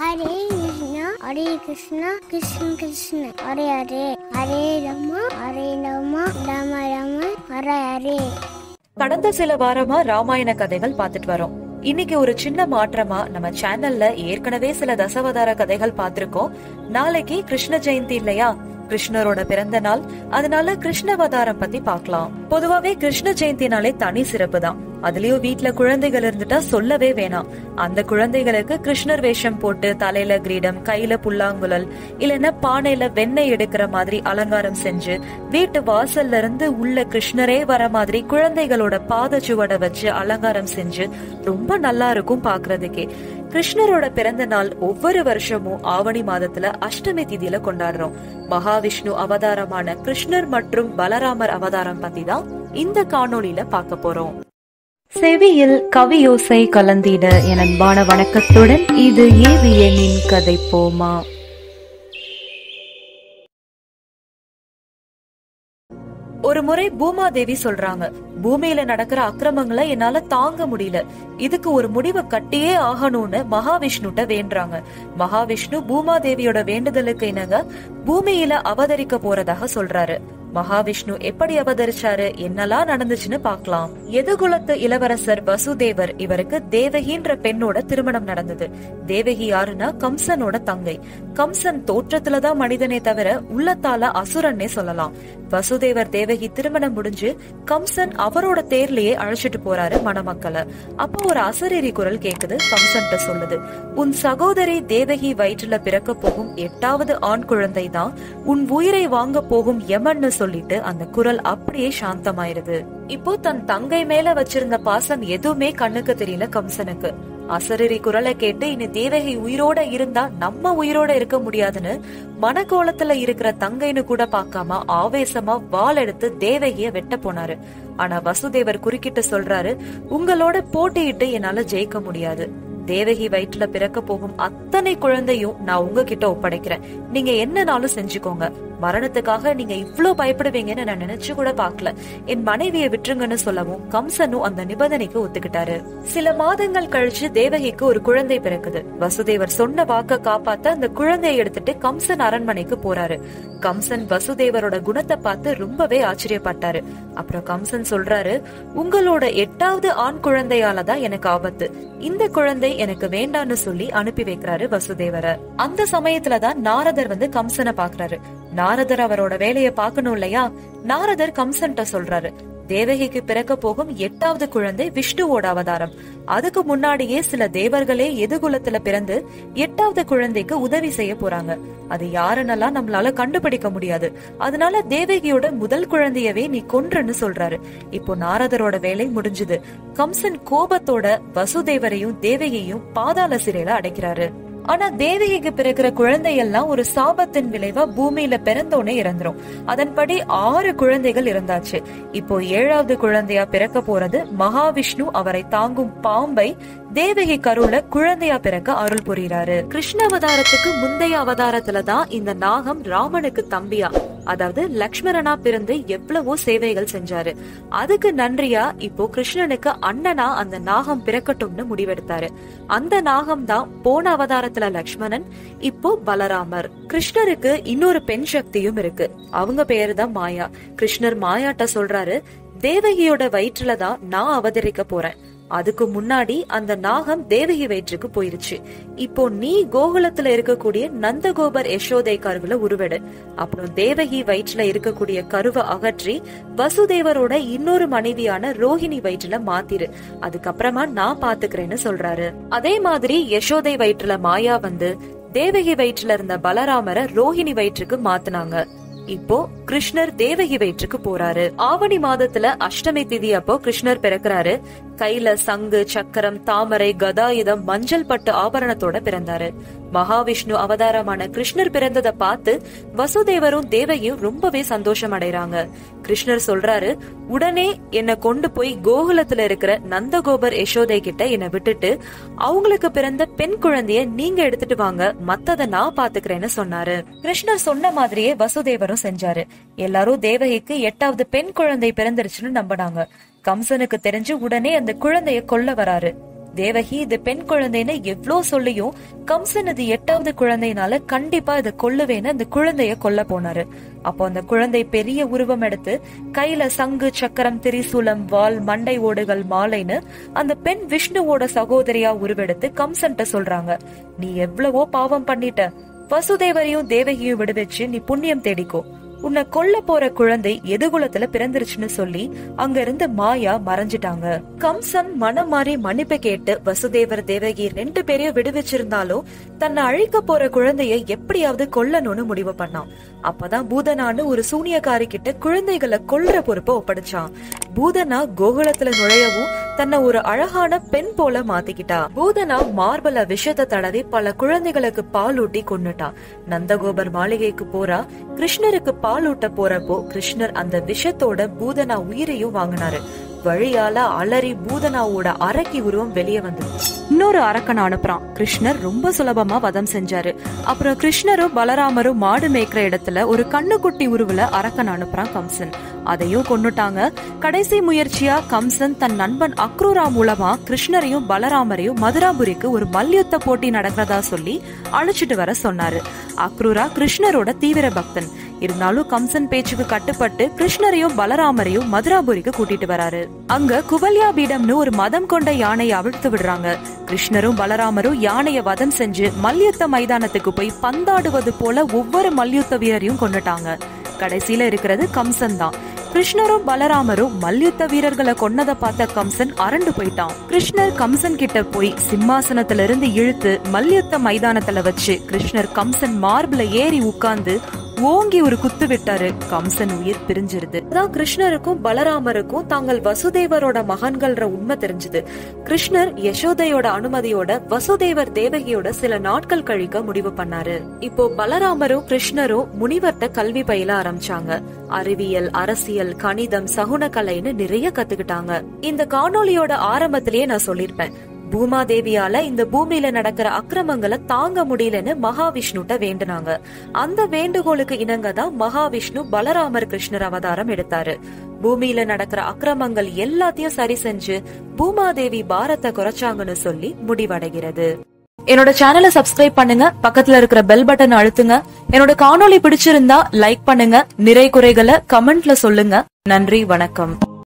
ஹரே கிருஷ்ணா ஹரே கிருஷ்ணா கிருஷ்ண கிருஷ்ண. ஹரே ஹரே ஹரே ராமா ஹரே ராமா ராம ராம ஹரே ஹரே. கடந்த சில வாரமா ராமாயண கதைகள் பார்த்துட்டு வரோம். இன்னைக்கு ஒரு சின்ன மாற்றமா நம்ம சேனல்ல ஏற்கனவே சில தசவதார கதைகள் பார்த்திருக்கோம். நாளைக்கு கிருஷ்ண ஜெயந்தி இல்லையா? கிருஷ்ணரோட பிறந்த நாள். அதனால கிருஷ்ணவதாரம் பத்தி பார்க்கலாம். பொதுவாவே கிருஷ்ண ஜெயந்தினாலே தனி சிறப்பு தான் அதுலயும் வீட்டுல குழந்தைகள் இருந்துட்டா சொல்லவே வேணாம். அந்த குழந்தைகளுக்கு கிருஷ்ணர் வேஷம் போட்டு தலையில கிரீடம் கையில புல்லாங்குழல் இல்லைன்னா பானையில வெண்ணெய் எடுக்கிற மாதிரி அலங்காரம் செஞ்சு வீட்டு வாசல்ல இருந்து உள்ள கிருஷ்ணரே வர மாதிரி குழந்தைகளோட பாத சுவடை வச்சு அலங்காரம் செஞ்சு ரொம்ப நல்லா இருக்கும் பாக்குறதுக்கே. கிருஷ்ணரோட பிறந்த நாள் ஒவ்வொரு வருஷமும் ஆவணி மாதத்துல அஷ்டமி திதியில கொண்டாடுறோம். மகாவிஷ்ணு அவதாரமான கிருஷ்ணர் மற்றும் பலராமர் அவதாரம் பத்தி தான் இந்த காணொளியில பார்க்க போறோம். செவியில் கவியோசை கலந்திட என் அன்பான வணக்கத்துடன் இது ஏவியனின் கதை போமா. ஒரு முறை பூமாதேவி சொல்றாங்க பூமியில நடக்கிற அக்கிரமங்களை என்னால தாங்க முடியல. இதுக்கு ஒரு முடிவை கட்டியே ஆகணும்னு மகாவிஷ்ணுட்ட வேண்டுறாங்க. மகாவிஷ்ணு பூமாதேவியோட வேண்டுதலுக்கு இணங்க பூமியில அவதரிக்க போறதாக சொல்றாரு. மகாவிஷ்ணு எப்படி அவதரிச்சாரு என்னெல்லாம் நடந்துச்சுன்னு பார்க்கலாம். எதுகுலத்து இளவரசர் வசுதேவர் இவருக்கு தேவகின்ற பெண்ணோட திருமணம் நடந்தது. தேவகி யாருன்னா கம்சனோட தங்கை. கம்சன் தோற்றத்துலதான் மனிதனே தவிர உள்ளத்தால அசுரன்னே சொல்லலாம். வசுதேவர் தேவகி திருமணம் முடிஞ்சு கம்சன் அவரோட தேர்லயே அழைச்சிட்டு போறாரு மணமக்களை. அப்போ ஒரு அசரீரி குரல் கேக்குது கம்சன்ட்ட சொல்லுது. உன் சகோதரி தேவகி வயிற்றுல பிறக்க போகும் எட்டாவது ஆண் குழந்தை தான் உன் உயிரை வாங்க போகும் யமன்னு சொல்லிட்டு அந்த குரல் அப்படியே சாந்தமாயிருது. இப்போ தன் தங்கை மேல வச்சிருந்த பாசம் எதுவுமே கண்ணுக்கு தெரியல கம்சனுக்கு. அசரரி குரலை கேட்டு இனி தேவகி உயிரோட இருந்தா நம்ம உயிரோட இருக்க முடியாதுன்னு மனக்கோலத்துல இருக்கிற தங்கைன்னு கூட பாக்காம ஆவேசமா வாள் எடுத்து தேவகிய வெட்ட போனாரு. ஆனா வசுதேவர் குறுக்கிட்டு சொல்றாரு உங்களோட போட்டியிட்டு என்னால ஜெயிக்க முடியாது. தேவகி வயிற்றுல பிறக்க போகும் அத்தனை குழந்தையும் நான் உங்ககிட்ட ஒப்படைக்கிறேன். நீங்க என்னனாலும் செஞ்சுக்கோங்க. மரணத்துக்காக நீங்க இவ்வளவு பயப்படுவீங்கன்னு நான் நினைச்சு கூட பார்க்கல. என் மனைவியை விட்டுருங்கன்னு சொல்லவும் கம்சனும் அந்த நிபந்தனைக்கு ஒத்துக்கிட்டாரு. சில மாதங்கள் கழிச்சு தேவகிக்கு ஒரு குழந்தை பிறக்குது. வசுதேவர் சொன்ன வாக்க காப்பாத்த அந்த குழந்தையை எடுத்துட்டு கம்சன் அரண்மனைக்கு போறாரு. கம்சன் வசுதேவரோட குணத்தை பார்த்து ரொம்பவே ஆச்சரியப்பட்டாரு. அப்புறம் கம்சன் சொல்றாரு உங்களோட எட்டாவது ஆண் குழந்தையால தான் எனக்கு ஆபத்து. இந்த குழந்தை எனக்கு வேண்டான்னு சொல்லி அனுப்பி வைக்கிறாரு வசுதேவரை. அந்த சமயத்துலதான் நாரதர் வந்து கம்சனை பாக்குறாரு நாரதர் அவரோட வேலையை பார்க்கணும் இல்லையா? நாரதர் கம்சன்ட்ட சொல்றாரு. தேவகிக்கு பிறக்க போகும் எட்டாவது குழந்தை விஷ்ணுவோட அவதாரம். அதுக்கு முன்னாடியே சில தேவர்களே எதுகுலத்துல பிறந்து எட்டாவது குழந்தைக்கு உதவி செய்ய போறாங்க. அது யாருன்னெல்லாம் நம்மளால கண்டுபிடிக்க முடியாது. அதனால தேவகியோட முதல் குழந்தையவே நீ கொன்றுன்னு சொல்றாரு. இப்போ நாரதரோட வேலை முடிஞ்சுது. கம்சன் கோபத்தோட வசுதேவரையும் தேவகியையும் பாதாள சிறையில அடைக்கிறாரு. ஆனா தேவகிக்கு பிறக்கிற குழந்தை எல்லாம் ஒரு சாபத்தின் விளைவா பூமியில பிறந்தோனே இறந்துரும். அதன்படி ஆறு குழந்தைகள் இருந்தாச்சு. இப்போ ஏழாவது குழந்தையா பிறக்க போறது மகாவிஷ்ணு. அவரை தாங்கும் பாம்பை தேவகி கருவுல குழந்தையா பிறக்க அருள் புரிகிறாரு. கிருஷ்ண அவதாரத்துக்கு முந்தைய அவதாரத்துலதான் இந்த நாகம் ராமனுக்கு தம்பியா. அதாவது லக்ஷ்மணனா பிறந்து எவ்வளவோ சேவைகள் செஞ்சாரு. அதுக்கு நன்றியா இப்போ கிருஷ்ணனுக்கு அண்ணனா அந்த நாகம் பிறக்கட்டும்னு முடிவெடுத்தாரு. அந்த நாகம் தான் போன அவதாரத்துல லக்ஷ்மணன் இப்போ பலராமர். கிருஷ்ணருக்கு இன்னொரு பெண் சக்தியும் இருக்கு. அவங்க பேரு தான் மாயா. கிருஷ்ணர் மாயாட்ட சொல்றாரு தேவகியோட வயிற்றுல தான் நான் அவதரிக்க போறேன். அதுக்கு முன்னாடி அந்த நாகம் தேவகி வயிற்றுக்கு போயிருச்சு. இப்போ நீ கோகுலத்துல இருக்கக்கூடிய நந்தகோபர் யசோதை கருவுல உருவெடு. அப்புறம் தேவகி வயிற்றுல இருக்கக்கூடிய கருவை அகற்றி வசுதேவரோட இன்னொரு மனைவியான ரோஹிணி வயிற்றுல மாத்திரு. அதுக்கப்புறமா நான் பாத்துக்கிறேன்னு சொல்றாரு. அதே மாதிரி யசோதை வயிற்றுல மாயா வந்து தேவகி வயிற்றுல இருந்த பலராமரை ரோஹிணி வயிற்றுக்கு மாத்தினாங்க. இப்போ கிருஷ்ணர் தேவகி வயிற்றுக்கு போறாரு. ஆவணி மாதத்துல அஷ்டமி திதி அப்போ கிருஷ்ணர் பிறக்கிறாரு. கையில சங்கு சக்கரம் தாமரை கதாயுதம் மஞ்சள் பட்டு ஆபரணத்தோட பிறந்தாரு. மகாவிஷ்ணு அவதாரமான கிருஷ்ணர் பிறந்ததை பார்த்து வசுதேவரும் தேவகியும் ரொம்பவே சந்தோஷம் அடைறாங்க. கிருஷ்ணர் சொல்றாரு உடனே என்ன கொண்டு போய் கோகுலத்துல இருக்கிற நந்தகோபர் யசோதை கிட்ட என்ன விட்டுட்டு அவங்களுக்கு பிறந்த பெண் குழந்தைய நீங்க எடுத்துட்டு வாங்க. மத்தத நான் பாத்துக்கிறேன்னு சொன்னாரு. கிருஷ்ணர் சொன்ன மாதிரியே வசுதேவரும் செஞ்சாரு. எல்லாரும் தேவகிக்கு எட்டாவது பெண் குழந்தை பிறந்துருச்சுன்னு நம்பினாங்க. கம்சனுக்கு தெரிஞ்சு உடனே அந்த குழந்தைய கொல்ல வராரு. தேவகி இது பெண் குழந்தைன்னு எவ்ளோ சொல்லியும் கம்சன் இது எட்டாவது குழந்தைனால கண்டிப்பா இதை கொல்லுவேன்னு அந்த குழந்தைய கொல்ல போனாரு. அப்போ அந்த குழந்தை பெரிய உருவம் எடுத்து கையில சங்கு சக்கரம் திரிசூலம் வால் மண்டை ஓடுகள் மாலைன்னு அந்த பெண் விஷ்ணுவோட சகோதரியா உருவெடுத்து கம்சன்ட்ட சொல்றாங்க. நீ எவ்வளவோ பாவம் பண்ணிட்ட. வசுதேவரையும் தேவகியும் விடுவிச்சு நீ புண்ணியம் தேடிக்கோ. உன்னை கொல்ல போற குழந்தை எதுகுலத்துல பிறந்துருச்சுன்னு சொல்லி அங்க இருந்து மாயா மறைஞ்சிட்டாங்க. கம்சன் மனம் மாறி மன்னிப்பு கேட்டு வசுதேவர் தேவகி ரெண்டு பேரையும் விடுவிச்சிருந்தாலும் தன்னை அழிக்க போற குழந்தைய எப்படியாவது கொல்லணும்னு முடிவு பண்ணான். அப்பதான் பூதனான்னு ஒரு சூனியக்காரி கிட்ட குழந்தைகளை கொல்ற பொறுப்பை ஒப்படைச்சான். பூதனா கோகுலத்துல நுழையவும் தன்னை ஒரு அழகான பெண் போல மாத்திக்கிட்டா. பூதனா மார்பல விஷத்தை தடவி பல குழந்தைகளுக்கு பால் ஊட்டி கொண்டுட்டான் நந்தகோபர் மாளிகைக்கு போறா கிருஷ்ணருக்கு பாலூட்ட போறப்போ கிருஷ்ணர் அந்த விஷத்தோட பூதனா உயிரையும் வாங்கினாரு. வழியால அலறி பூதனாவோட அரக்கி உருவம் வெளியே வந்தது. இன்னொரு அரக்கனை அனுப்புறான். கிருஷ்ணர் ரொம்ப சுலபமா வதம் செஞ்சாரு. அப்புறம் கிருஷ்ணரும் பலராமரும் மாடு மேய்க்கிற இடத்துல ஒரு கண்ணுக்குட்டி உருவுல அரக்கன் அனுப்புறான் கம்சன். அதையும் கொன்னுட்டாங்க. கடைசி முயற்சியா கம்சன் தன் நண்பன் அக்ரூரா மூலமா கிருஷ்ணரையும் பலராமரையும் மதுராபுரிக்கு ஒரு மல்யுத்த போட்டி நடக்கிறதா சொல்லி அழைச்சிட்டு வர சொன்னாரு. அக்ரூரா கிருஷ்ணரோட தீவிர பக்தன். இருந்தாலும் கம்சன் பேச்சுக்கு கட்டுப்பட்டு கிருஷ்ணரையும் பலராமரையும் மதுராபுரிக்கு கூட்டிட்டு வராரு. அங்க குவல்யா பீடம்னு ஒரு மதம் கொண்ட யானையை அவிழ்த்து விடுறாங்க. கிருஷ்ணரும் பலராமரும் யானையை வதம் செஞ்சு மல்யுத்த மைதானத்துக்கு போய் பந்தாடுவது போல ஒவ்வொரு மல்யுத்த வீரரையும் கொண்டுட்டாங்க கடைசியில இருக்கிறது கம்சன் தான். கிருஷ்ணரும் பலராமரும் மல்யுத்த வீரர்களை கொன்னதை பார்த்த கம்சன் அரண்டு போயிட்டான். கிருஷ்ணர் கம்சன் கிட்ட போய் சிம்மாசனத்துல இருந்து இழுத்து மல்யுத்த மைதானத்துல வச்சு கிருஷ்ணர் கம்சன் மார்பிள ஏறி உட்கார்ந்து ஓங்கி ஒரு குத்து விட்டாரு. கம்சன் உயிர் பிரிஞ்சிருது. அதான் கிருஷ்ணருக்கும் பலராமருக்கும் தாங்கள் வசுதேவரோட மகன்கள்ன்ற உண்மை தெரிஞ்சது. கிருஷ்ணர் யசோதையோட அனுமதியோட வசுதேவர் தேவகியோட சில நாட்கள் கழிக்க முடிவு பண்ணாரு. இப்போ பலராமரும் கிருஷ்ணரும் முனிவர்ட்ட கல்வி பயில ஆரம்பிச்சாங்க. அறிவியல் அரசியல் கணிதம் சகுன கலைன்னு நிறைய கத்துக்கிட்டாங்க. இந்த காணொளியோட ஆரம்பத்திலேயே நான் சொல்லிருப்பேன். பூமாதேவியால இந்த பூமியில நடக்கிற அக்கிரமங்களை தாங்க முடியலன்னு மகாவிஷ்ணுட்ட வேண்டுனாங்க. அந்த வேண்டுகோளுக்கு இணங்க தான் மகாவிஷ்ணு பலராமர் கிருஷ்ணர் அவதாரம் எடுத்தாரு. பூமியில நடக்கிற அக்கிரமங்கள் எல்லாத்தையும் சரி செஞ்சு பூமாதேவி பாரத்தை குறைச்சாங்கன்னு சொல்லி முடிவடைகிறது. என்னோட சேனலை சப்ஸ்கிரைப் பண்ணுங்க பக்கத்துல இருக்கிற பெல் பட்டன் அழுத்துங்க. என்னோட காணொளி பிடிச்சிருந்தா லைக் பண்ணுங்க நிறை குறைகளை கமெண்ட்ல சொல்லுங்க. நன்றி வணக்கம்.